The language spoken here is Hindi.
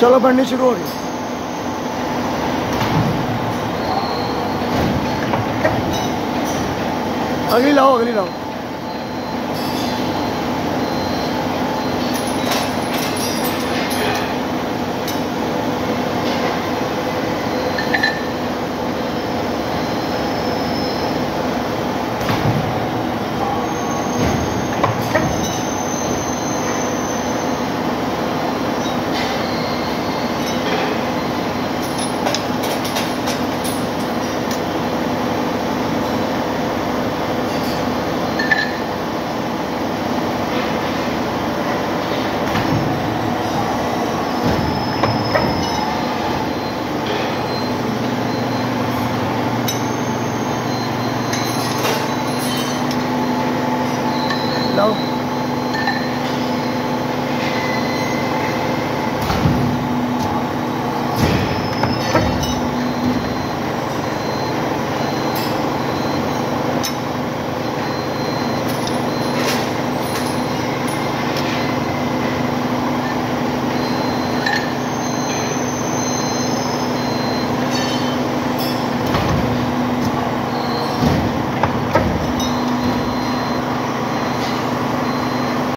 चलो बढ़नी शुरू हो गई। अगली लाओ अगली लाओ। 喽